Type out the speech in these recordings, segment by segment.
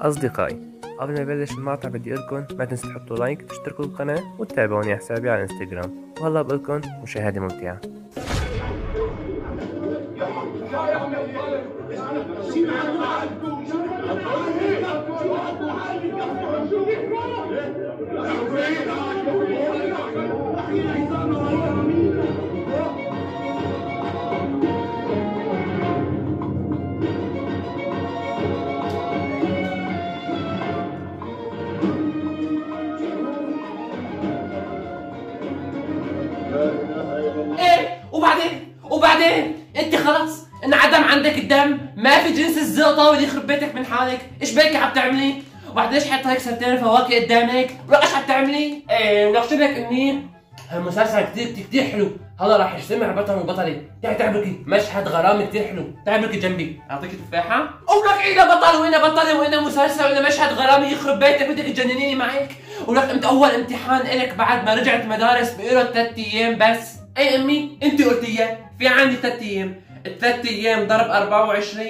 أصدقائي قبل ما نبلش المقطع بدي أقولكم ما تنسوا تحطوا لايك تشتركوا بالقناة وتتابعوني حسابي على الانستغرام وهلا بقولكم مشاهدة ممتعة. الزقطه واللي يخرب بيتك من حالك. إيش بك عم تعملي؟ وبعدين إيش حاطط هيك سنتين فواكه قدامك؟ ولا إيش عم تعملي؟ إيه ونحكي لك اني هالمسلسل كثير كثير حلو. هلا راح يجتمع بطل وبطلة تعي تعبركي مشهد غرامي كثير حلو. تعبركي جنبي. أعطيك تفاحة ولك إيه بطل وين بطلة وين مسلسل وين مشهد غرامي يخرب بيتك. بدك تجننيني معك. ولك أنت أول امتحان إلك بعد ما رجعت مدارس بقيله ثلاث أيام بس. اي أمي؟ أنت قلت إياه. في عندي ثلاث أيام. الثلاث أيام ضرب 24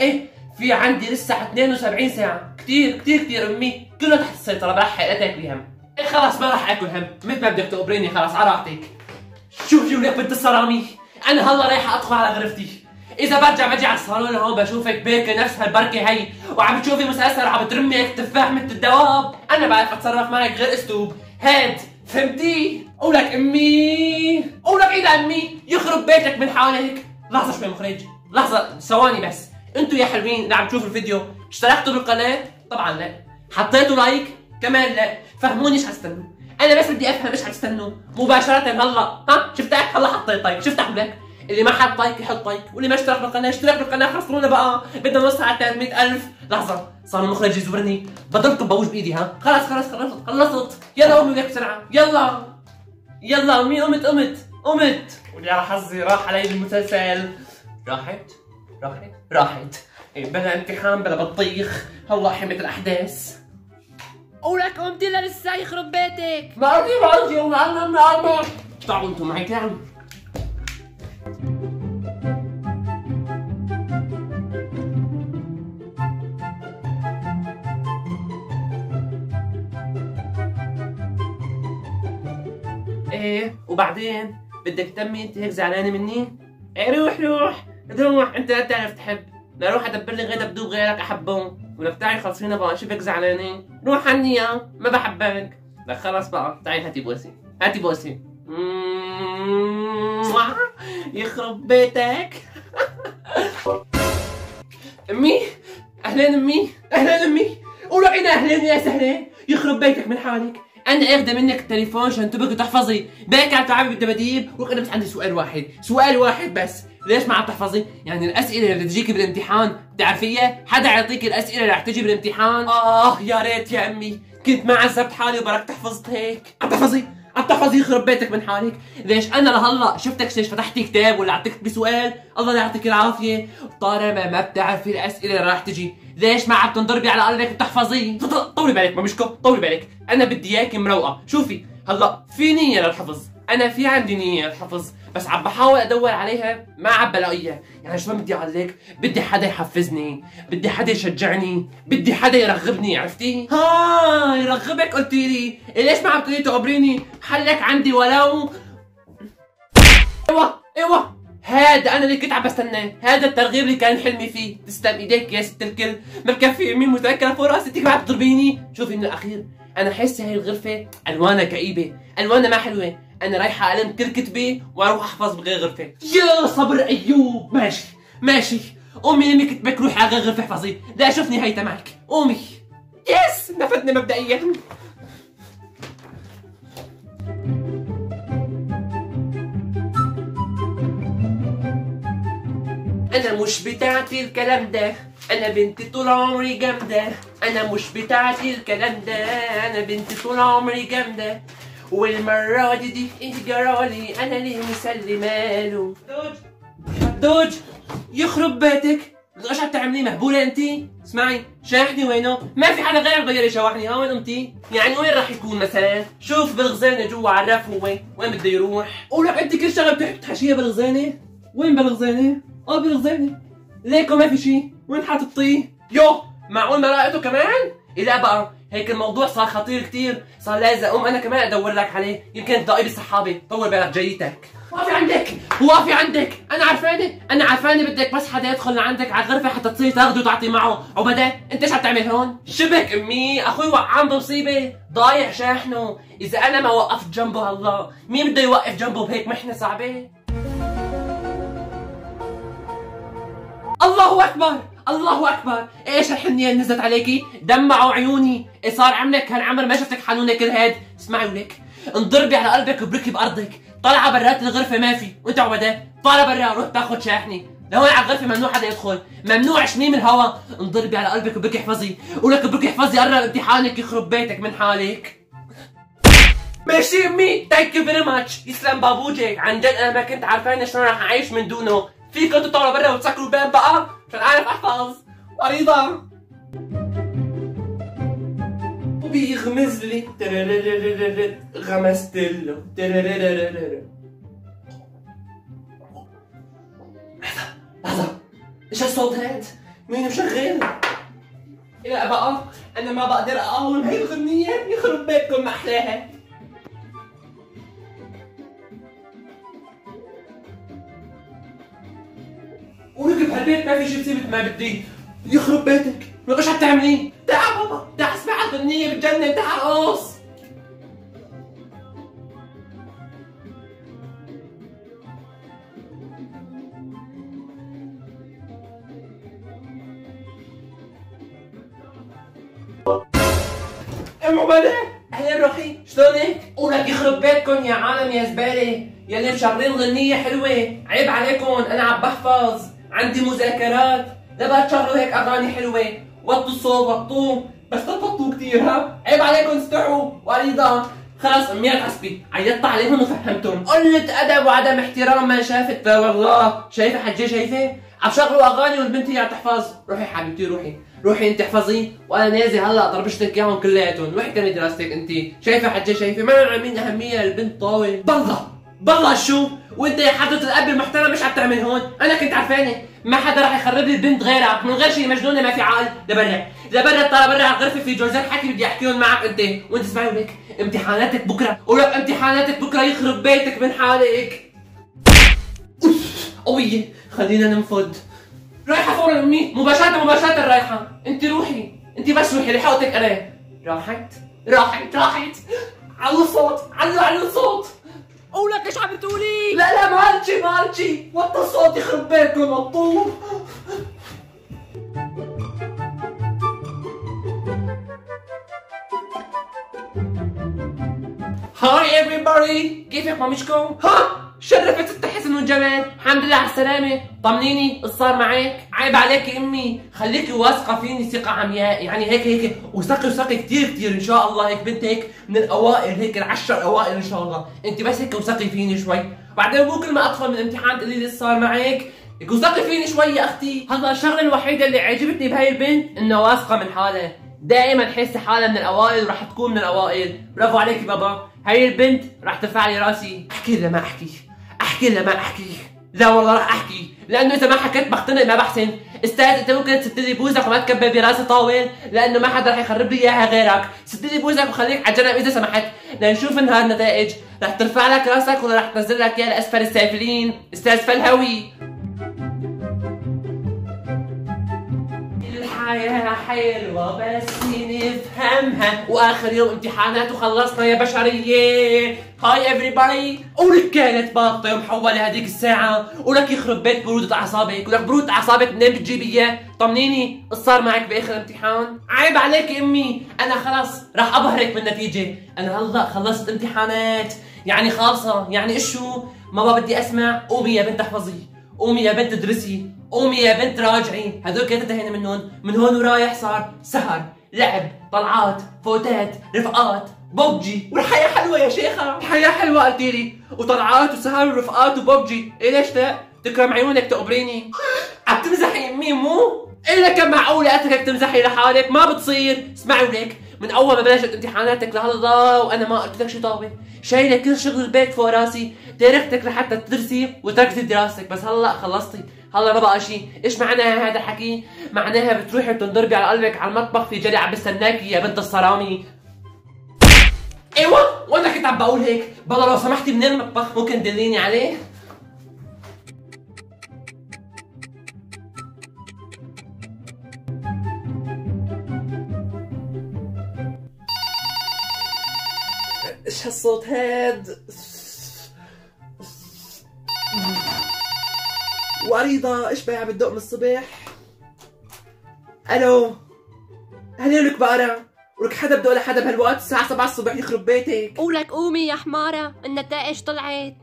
إيه في عندي لسه 72 ساعة. كثير كثير كثير أمي. كله تحت السيطرة برح حقتك بهم إيه خلاص ما راح آكل هم. مثل ما بدك تقبريني خلاص على راحتك. شوفي ولك بنت الصرامي أنا هلا رايحة ادخل على غرفتي. إذا برجع بجي على الصالون هون بشوفك بيركة نفس هالبركة هي. وعم تشوفي مسلسل وعم ترمي هيك تفاح مثل الدواب. أنا بعرف أتصرف معك غير أسلوب. هاد فهمتي؟ قولك أمي. قولك إيه امي يخرب بيتك من حواليك لحظة شوي مخرج. لحظة ثواني بس. أنتوا يا حلوين اللي عم تشوفوا الفيديو اشتركتوا بالقناة؟ طبعا لا. حطيتوا لايك؟ كمان لا. فهموني إيش حتستنوا أنا بس بدي أفهم إيش حتستنوا مباشرة هلا. ها شفتك؟ هلا حطيت لايك. شفتك لك اللي ما حط لايك يحط لايك. واللي ما اشترك بالقناة اشترك بالقناة. خسرونا بقى. بدنا نوصل على 300000 لحظة. صار المخرج يزورني. بضلكم بوج بإيدي ها. خلاص خلاص خلصت خلصت. يلا قومي ولك بسرعة. يلا. يلا أمي قمت قمت قمت ولي على حظي راح علي المسلسل راحت؟ راحت؟ راحت. إيه بلا امتحان بلا بطيخ. هلا حمت الأحداث. ولك قمتي لسه يخرب بيتك. ما عندي ما عندي. ومعلم معلم تعالوا أنتم معي تعالوا. إيه وبعدين؟ بدك تمي انت هيك زعلانة مني؟ إيه روح روح. روح انت لا بتعرف تحب. لا روح أدبر لي غير دبدوب غيرك احبه ولك تعي خلصينا بقى شوفك زعلانة؟ روح عني يا ما بحبك. لك خلاص بقى. تعي هاتي بوسي. هاتي بوسي. يخرب بيتك. أمي أهلين أمي. أهلين أمي. قولوا عينا أهلين يا سهلين يخرب بيتك من حالك أنا آخذة منك التليفون عشان تبقي تحفظي. بيك عم تلعبي بالدباديب وك أنا بس عندي سؤال واحد. سؤال واحد بس. ليش ما عم تحفظي؟ يعني الأسئلة اللي تجيك بالامتحان بتعرفيها؟ حدا يعطيك الأسئلة اللي رح تجي بالامتحان؟ آه يا ريت يا أمي. كنت ما عذبت حالي وبركت حفظت هيك. عم تحفظي؟ عم تحفظي؟ يخرب بيتك من حالك. ليش أنا لهلا شفتك ليش فتحتي كتاب ولا عم تكتبي سؤال الله يعطيك العافية. طالما ما بتعرفي الأسئلة اللي راح تجي ليش ما عم تنضربي على قلبك وتحفظي طولي بالك ما مشكو طولي بالك. أنا بدي اياكي مروقة. شوفي هلأ في نية للحفظ. أنا في عندي نية للحفظ بس عم بحاول أدور عليها ما عم بلاقيها يعني شو بدي اعلق بدي حدا يحفزني بدي حدا يشجعني بدي حدا يرغبني عرفتي؟ ها يرغبك قلتي لي. ليش ما عم تقولي تقبريني؟ حلك عندي ولو. إيوه إيوه. هذا أنا اللي كنت عم بستناه. هذا الترغيب اللي كان حلمي فيه. تسلم إيديك يا ست الكل. ما بكفي مين متذكره فوق رأسي. تيجي عم تضربيني. شوفي من الاخير أنا حاسه هاي الغرفة ألوانها كئيبة. ألوانها ما حلوة. أنا رايحة الم كل كتبي وأروح أحفظ بغير غرفة. يا صبر أيوب. ماشي. ماشي. قومي لمي كتبك روحي على غير غرفة احفظي. لا شوفني هيدا معك. قومي يس نفدنا مبدئيا. أنا مش بتاعتي الكلام ده أنا بنتي طول عمري جامدة أنا مش بتاعتي الكلام ده أنا بنتي طول عمري جامدة والمرة دي دي إيه جرالي أنا ليه مسلمه له دوج دوج يخرب بيتك إيش عم تعملي مهبولة انت؟ اسمعي شاحني وينه؟ ما في حدا غير غير يشوحني ها وين قمتي؟ يعني وين راح يكون مثلا؟ شوف بالغزانه جوا عرف هو وين؟ وين بده يروح؟ ولك أنت كل شغلة بتحب تحشيها بالغزانه؟ وين بالغزانه؟ آه بالغزانه ليكو ما في شيء وين حاططيه؟ يو! معقول ما لقيته كمان؟ إيه لا بقى. هيك الموضوع صار خطير كتير. صار لازم اقوم أنا كمان أدور لك عليه. يمكن تلاقيه بالسحابه طول بالك جايتك. وقفي عندك! وقفي عندك! أنا عرفانة! أنا عرفانة بدك بس حدا يدخل لعندك على الغرفة حتى تصير تاخده وتعطي معه. وبدا أنت إيش عم تعمل هون؟ شبك أمي! أخوي وقعان بمصيبة. ضايع شاحنه. إذا أنا ما وقفت جنبه الله! مين بده يوقف جنبه بهيك محنة صعبة؟ الله أكبر الله أكبر. إيش الحنية اللي نزلت عليكي دمعوا عيوني. إيه صار عملك؟ هالعمر ما شفتك حنونه كل هاد اسمعي ولك. انضربي على قلبك وبركي بأرضك. طالعه برات الغرفه ما في. وانت عبدا طالع برا. روح تاخذ شاحنه لهون على الغرفة ممنوع حدا يدخل. ممنوع شميم الهواء انضربي على قلبك وبركي احفظي. ولك بركي احفظي. قرب امتحانك يخرب بيتك من حالك. ماشي أمي. thank you very much يسلم بابوجك عن جد أنا ما كنت عارفان شلون رح أعيش من دونه. فيكم تطلعوا برا وتسكروا الباب بقى عشان اعرف احفظ مريضة وبيغمز لي. غمست له. لحظة لحظة إيش هالصوت هاد؟ مين مشغل؟ لا بقى أنا ما بقدر اقاوم هي الغنية يخرب بيتكم احلاها ولك بهالبيت ما في شيء بسيبك ما بدي. يخرب بيتك. لك إيش عم تعال بابا. تعال اسمع الغنية بتجنن. تعال قص ام عبادة أهلا روحي. شلونك؟ ولك يخرب بيتكم يا عالم يا زبالة. يلي مشغلين غنية حلوة. عيب عليكم. أنا عم بحفظ عندي مذاكرات. بقى تشغلوا هيك اغاني حلوة. وطوا الصوت وطوه بس لا تبطوا كثير ها؟ عيب عليكم استحوا وريضة خلاص امي عصبي عيطت عليهم وفهمتهم. قلة أدب وعدم احترام ما شافت. لا والله. شايفة حجة شايفة؟ عم شغلوا أغاني والبنت هي عم تحفظ. روحي حبيبتي روحي. روحي أنت احفظي. وأنا نازل هلأ طربشتك إياهم كلياتهم. روحي كملي دراستك انت شايفة حجة شايفة؟ ما عاملين أهمية للبنت طاول بالله بالله شو وانت يا حضرة الأب المحترم مش عم تعمل هون؟ أنا كنت عرفانة. ما حدا راح يخرب لي البنت غيرك من غير شيء مجنونة ما في عقل. لبرا لبرا طالع برا على الغرفة في جوزات حكي بدي احكيهم معك أنت. وأنت اسمعي ولك امتحاناتك بكرة. ولك امتحاناتك بكرة يخرب بيتك من حالك. قوية. خلينا ننفض. رايحة فورا أمي. مباشرة مباشرة رايحة. أنت روحي. أنت بس روحي. رح اوقتك أنا. راحت. راحت راحت. على الصوت. على على الصوت. قولك إيش عم بتقولي؟ لا لا مالتي مالتي وطى الصوت يخرب بيتكم وطوه هاي everybody. كيفك مامشكم؟ ها؟ شرفت ست حسن والجمال الحمد لله على السلامة. طمنيني صار معك؟ عيب عليك أمي. خليكي واثقة فيني ثقة عمياء يعني هيك هيك. وثقي وثقي كثير كثير إن شاء الله. هيك بنت هيك من الأوائل هيك العشر الاوائل إن شاء الله. أنت بس هيك وثقي فيني شوي. بعدين مو كل ما ادخل من الامتحان تقولي لي صار معك وثقي فيني شوي يا أختي. هلا الشغلة الوحيدة اللي عجبتني بهاي البنت إنها واثقة من حالها. دائما حس حالها من الأوائل وراح تكون من الأوائل. برافو عليك بابا. هاي البنت راح ترفع لي راسي. احكي لها ما احكي أحكي لها ما أحكي. لا والله راح أحكي. لأنه إذا ما حكيت بختنق ما بحسن. أستاذ أنت ممكن تسدلي بوزك وما تكبر براسي طاول لأنه ما حدا رح يخرب لي إياها غيرك. سدلي بوزك وخليك على جنب إذا سمحت. لنشوف إنهار النتائج. رح ترفع لك راسك ولا رح تنزل لك اياه لاسفل السافلين. أستاذ فلهوي. الحياة حلوة بس نفهمها وآخر يوم امتحانات وخلصنا يا بشرية. هاي everybody ولك كانت باطة ومحولة هذيك الساعة. ولك يخرب بيت برودة أعصابك. ولك برودة أعصابك منين بتجيب اياه طمنيني صار معك بآخر امتحان؟ عيب عليك أمي. أنا خلص راح أبهرك بالنتيجة. أنا هلأ خلصت امتحانات. يعني خالصة. يعني إيش شو؟ ما بدي أسمع. قومي يا بنت أحفظي. قومي يا بنت ادرسي قومي يا بنت راجعي. هذول كده انتهينا منهم من هون ورايح صار سهر لعب طلعات فوتات رفقات بوبجي والحياة حلوة يا شيخة. الحياة حلوة قلتي لي وطلعات وسهر ورفقات وبوبجي إيه ليش لا؟ تكرم عيونك تقبريني. عم تمزحي امي مو؟ إلا كم معقولة اتركك تمزحي لحالك؟ ما بتصير. اسمعي ولك من أول ما بلشت امتحاناتك لهلا وأنا ما قلت لك شي طابة. شايلة كل شغل البيت فوق راسي تاركتك لحتى تدرسي وتركتي دراستك. بس هلا خلصتي. هلا ما بقى شيء إيش معناها هذا الحكي معناها بتروحي بتنضربي على قلبك على المطبخ في جري عم بستناكي يا بنت الصرامي. إيوه وأنا كنت عم بقول هيك. بلا لو سمحتي من المطبخ ممكن تدليني عليه؟ هالصوت هاد. وريضة إيش بيع بتدق من الصبح؟ ألو. هلو لك بقرا ولك حدا بدق لحدا بهالوقت الساعة 7 الصبح يخرب بيتك. قولك قومي يا حمارة. النتائج طلعت.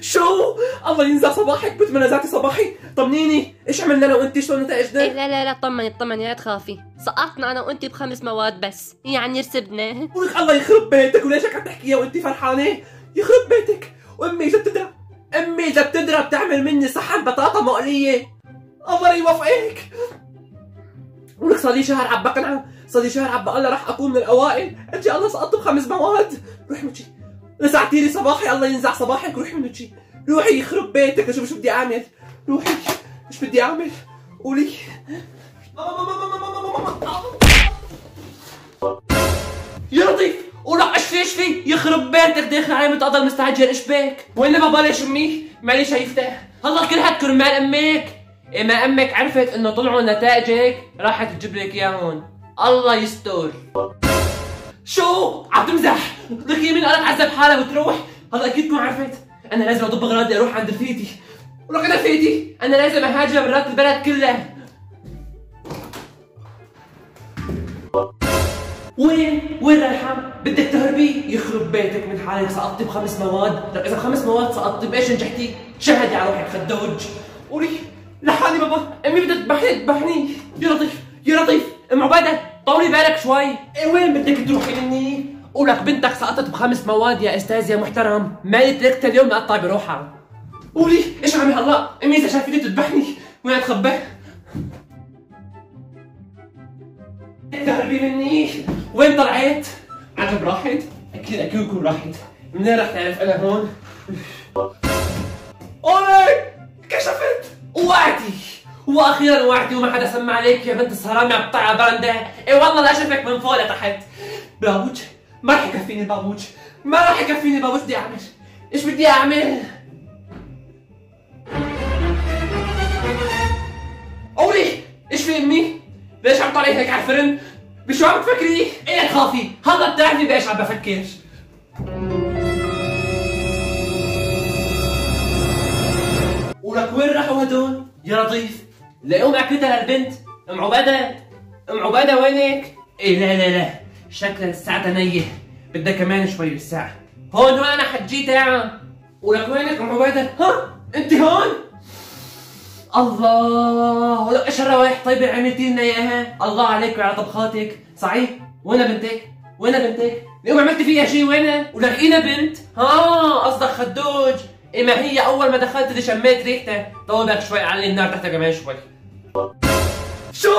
شو؟ الله ينزع صباحك مثل ما نزعتي صباحي. طمنيني. إيش عملنا أنا وانت شلون إيه نتائجنا؟ لا لا لا طمني طمني لا تخافي. سقطنا أنا وانت بخمس مواد بس يعني رسبنا ولك الله يخرب بيتك وليش عم تحكيها وانت فرحانة؟ يخرب بيتك. وامي إذا بتدرى أمي إذا بتدرى بتعمل مني صحن بطاطا مقلية. الله يوفقك. ولك صار لي شهر عم بقنعه صار لي شهر عم بقول لها رح أكون من الأوائل. انت الله سقطت بخمس مواد. روحي من شي لسعتي لي صباحي الله ينزع صباحك روحي من شي روحي يخرب بيتك شوف شو بدي أعمل. روحي إيش بدي أعمل. قولي. ماما ماما ماما ماما ماما يا لطيف في إيش في يخرب بيتك داخل علي متقدر مستعجل إيش بك وين بابا ليش أمي مالي شايفته هلا هاد كرمال أمك. إيه ما أمك عرفت إنه طلعوا نتائجك راحت تجيب لك اياهم الله يستر. شو؟ عم تمزح لك يمين قالت عذب حالها وتروح. هلا أكيد تكون عرفت. أنا لازم أضب اغراضي أروح عند رفيقتي. ولك أنا رفيقتي. أنا لازم أهاجر برات البلد كلها وين؟ وين رايحة؟ بدك تهربي؟ يخرب بيتك من حالك. سقطتي بخمس مواد، لك إذا بخمس مواد سقطتي بإيش نجحتي؟ شهدي على روحك خدوج، قولي لحالي بابا، أمي بدها تذبحني تذبحني، يا لطيف، يا لطيف، أم عبادة. طولي بالك شوي، إيه وين بدك تروحي مني؟ قولك بنتك سقطت بخمس مواد يا أستاذ يا محترم، مالي تركتها اليوم مقطع بروحها. قولي إيش عمي هلا؟ أمي إذا شافتني بتذبحني، وين أتخبى؟ تهربي مني وين طلعت؟ عجب راحت؟ أكيد أكيد يكون راحت منين رح تعرف أنا هون؟ اولي كشفت وقعتي وأخيرا وقعتي وما حدا سمع عليك يا بنت الصرامي عم تطلع برندة إي والله لا شفك من فوق لتحت بابوج ما رح يكفيني البابوج ما رح يكفيني البابوج بدي أعمل إيش بدي أعمل؟ قولي إيش في أمي؟ ليش عم طالعي هيك على الفرن؟ بشو عم تفكري؟ إيه تخافي؟ هلا بتعرفي بإيش عم بفكر ولك وين راحوا هدول؟ يا لطيف لاقيهم اكلتها للبنت أم عبادة؟ أم عبادة وينك؟ إيه لا لا لا. شكلها الساعة نية بدها كمان شوي بالساعة. هون وين أنا حجيتها ولك وينك أم عبادة؟ ها؟ أنت هون؟ الله. لك إيش الروايح؟ طيبة عملتي لنا إياها. الله عليك وعلى طبخاتك. صحيح؟ وين بنتك؟ وين بنتك؟ اليوم عملتي فيها شيء وين؟ ولقينا بنت. ها قصدك خدوج. إيه ما هي أول ما دخلت اللي شميت ريحتها. طولك شوي علي النار تحتها كمان شوي. شو؟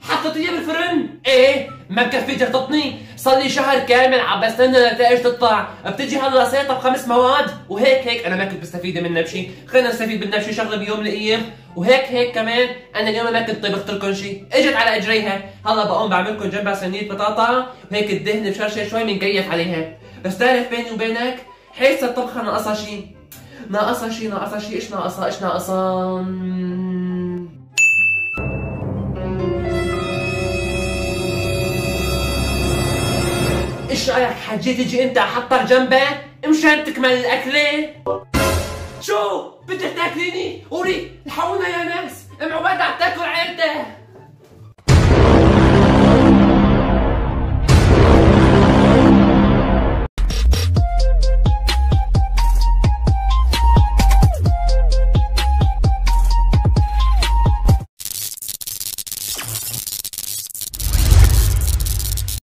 حطيتيها بالفرن؟ إيه. ما مكفي ترتطني صار لي شهر كامل عم بستنى النتائج تطلع. بتجي هلا سيطة بخمس مواد. وهيك هيك. أنا ما كنت بستفيد منها بشيء خلينا نستفيد منها بشي شغلة بيوم من الأيام. وهيك هيك كمان. أنا اليوم ما كنت طبخت لكم شيء إجت على إجريها. هلا بقوم بعمل لكم جنبها صينية بطاطا. وهيك الدهن بشرشر شوي بنكيف عليها. بس تعرف بيني وبينك حس الطبخه ناقصها شيء ناقصها شيء ناقصها شيء إيش ناقصها إيش ناقصها. إيش رأيك حجي تيجي أنت احطك جنبها مشان تكمل الأكلة؟ شو؟ بدك تاكليني؟ قولي الحقونا يا ناس ام عباد عم تاكل عيلته.